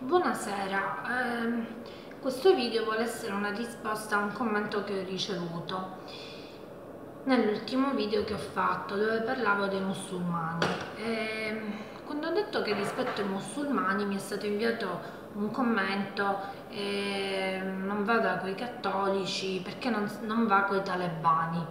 Buonasera, eh, questo video vuole essere una risposta a un commento che ho ricevuto nell'ultimo video che ho fatto dove parlavo dei musulmani. Eh, quando ho detto che rispetto ai musulmani mi è stato inviato un commento eh, non vada con i cattolici perché non, non va con i talebani.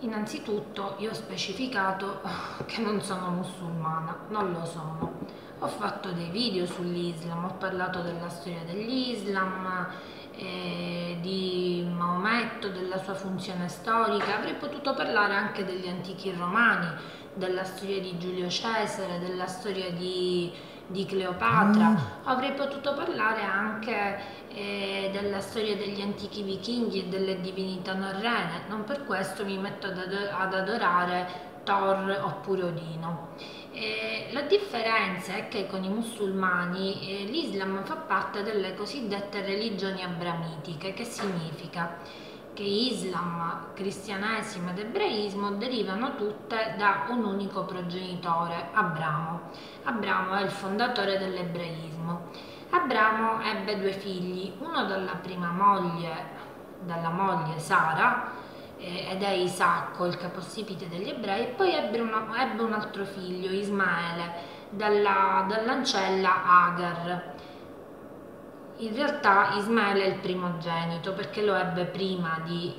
Innanzitutto io ho specificato che non sono musulmana, non lo sono ho fatto dei video sull'Islam, ho parlato della storia dell'Islam, eh, di Maometto, della sua funzione storica, avrei potuto parlare anche degli antichi romani, della storia di Giulio Cesare, della storia di, di Cleopatra, mm. avrei potuto parlare anche eh, della storia degli antichi vichinghi e delle divinità norrene, non per questo mi metto ad adorare Thor oppure Odino. Eh, la differenza è che con i musulmani eh, l'Islam fa parte delle cosiddette religioni abramitiche, che significa che Islam, cristianesimo ed ebraismo derivano tutte da un unico progenitore, Abramo. Abramo è il fondatore dell'ebraismo. Abramo ebbe due figli, uno dalla prima moglie, dalla moglie Sara, ed è Isacco, il capostipite degli ebrei, e poi ebbe, una, ebbe un altro figlio, Ismaele, dalla, dall'ancella Agar. In realtà Ismaele è il primogenito perché lo ebbe prima di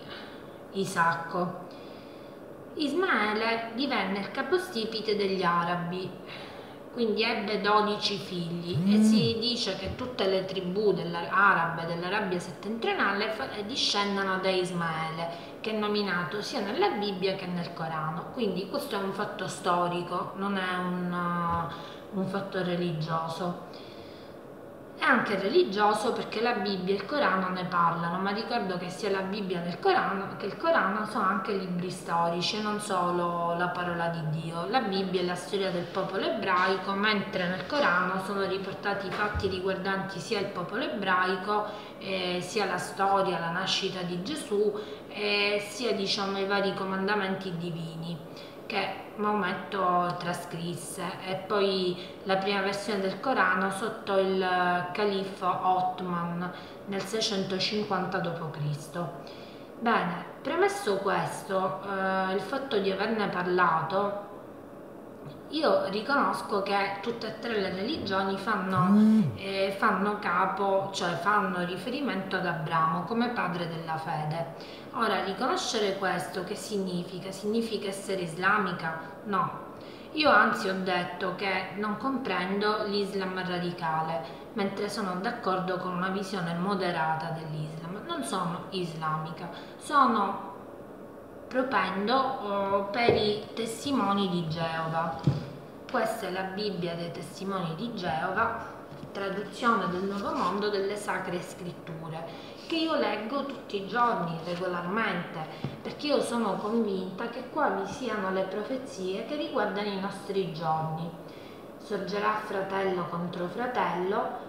Isacco. Ismaele divenne il capostipite degli arabi, quindi ebbe 12 figli mm. e si dice che tutte le tribù arabe dell'Arabia settentrionale discendono da Ismaele che è nominato sia nella Bibbia che nel Corano. Quindi questo è un fatto storico, non è un, uh, un fatto religioso. Anche religioso perché la Bibbia e il Corano ne parlano, ma ricordo che sia la Bibbia che il Corano, che il Corano sono anche libri storici, non solo la parola di Dio. La Bibbia è la storia del popolo ebraico, mentre nel Corano sono riportati fatti riguardanti sia il popolo ebraico, eh, sia la storia, la nascita di Gesù, eh, sia diciamo, i vari comandamenti divini che Maometto trascrisse e poi la prima versione del Corano sotto il califfo Ottoman nel 650 d.C. Bene, premesso questo, eh, il fatto di averne parlato, io riconosco che tutte e tre le religioni fanno, mm. eh, fanno capo, cioè fanno riferimento ad Abramo come padre della fede. Ora, riconoscere questo che significa? Significa essere islamica? No. Io anzi ho detto che non comprendo l'Islam radicale, mentre sono d'accordo con una visione moderata dell'Islam. Non sono islamica, sono propendo oh, per i testimoni di Geova. Questa è la Bibbia dei testimoni di Geova, traduzione del Nuovo Mondo delle Sacre Scritture che io leggo tutti i giorni regolarmente perché io sono convinta che qua vi siano le profezie che riguardano i nostri giorni. Sorgerà fratello contro fratello,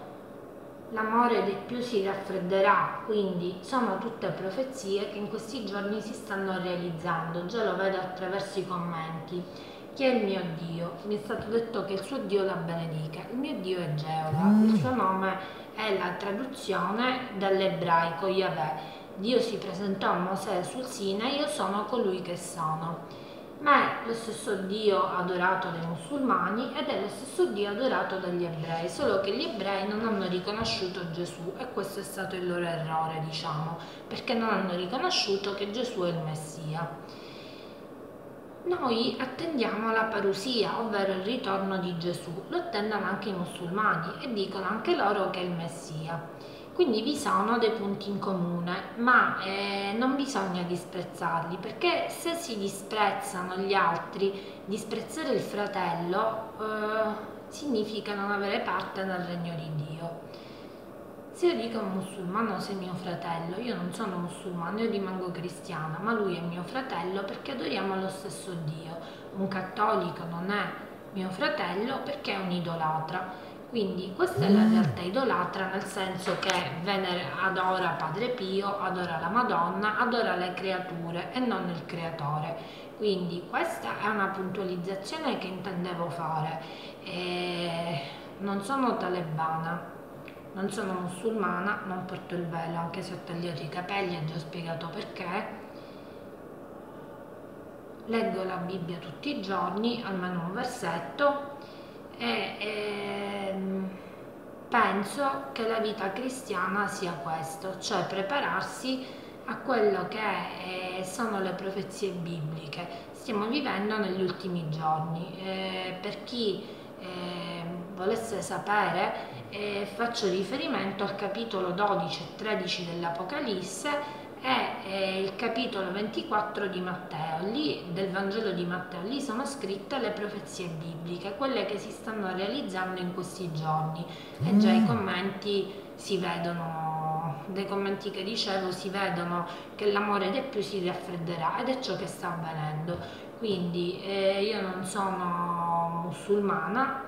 l'amore dei più si raffredderà, quindi sono tutte profezie che in questi giorni si stanno realizzando, già lo vedo attraverso i commenti. Chi è il mio Dio? Mi è stato detto che il suo Dio la benedica, il mio Dio è Geova, il suo nome è la traduzione dall'ebraico Yahweh. Dio si presentò a Mosè sul Sinai, io sono colui che sono. Ma è lo stesso Dio adorato dai musulmani ed è lo stesso Dio adorato dagli ebrei, solo che gli ebrei non hanno riconosciuto Gesù e questo è stato il loro errore, diciamo, perché non hanno riconosciuto che Gesù è il Messia noi attendiamo la parusia, ovvero il ritorno di Gesù. Lo attendono anche i musulmani e dicono anche loro che è il Messia. Quindi vi sono dei punti in comune, ma eh, non bisogna disprezzarli, perché se si disprezzano gli altri, disprezzare il fratello eh, significa non avere parte nel regno di Dio. Se io dico un musulmano sei mio fratello, io non sono musulmano, io rimango cristiana, ma lui è mio fratello perché adoriamo lo stesso Dio. Un cattolico non è mio fratello perché è un idolatra. Quindi questa è la mm. realtà idolatra nel senso che venera, adora Padre Pio, adora la Madonna, adora le creature e non il creatore. Quindi questa è una puntualizzazione che intendevo fare. E non sono talebana, non sono musulmana, non porto il velo, anche se ho tagliato i capelli, ho già spiegato perché. Leggo la Bibbia tutti i giorni, almeno un versetto, e, ehm, penso che la vita cristiana sia questo, cioè prepararsi a quello che eh, sono le profezie bibliche. Stiamo vivendo negli ultimi giorni. Eh, per chi eh, volesse sapere, eh, faccio riferimento al capitolo 12 e 13 dell'Apocalisse e il capitolo 24 di Matteo, lì del Vangelo di Matteo, lì sono scritte le profezie bibliche, quelle che si stanno realizzando in questi giorni e già i mm. commenti si vedono, dai commenti che ricevo si vedono che l'amore dei più si raffredderà ed è ciò che sta avvenendo. Quindi eh, io non sono musulmana,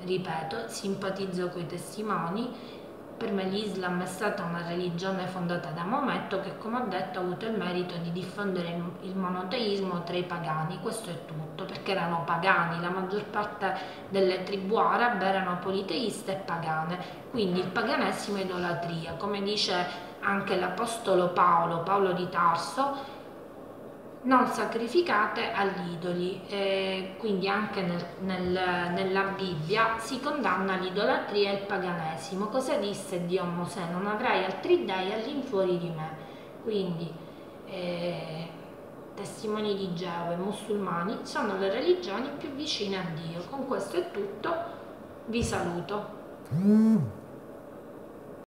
ripeto, simpatizzo con i testimoni. Per me l'Islam è stata una religione fondata da Maometto che, come ho detto, ha avuto il merito di diffondere il monoteismo tra i pagani. Questo è tutto, perché erano pagani, la maggior parte delle tribù arabe erano politeiste e pagane. Quindi il paganesimo è idolatria, come dice anche l'Apostolo Paolo, Paolo di Tarso, non sacrificate agli idoli, eh, quindi anche nel, nel, nella Bibbia si condanna l'idolatria e il paganesimo. Cosa disse Dio a Mosè? Non avrai altri dei all'infuori di me. Quindi eh, testimoni di Geova e musulmani sono le religioni più vicine a Dio. Con questo è tutto, vi saluto.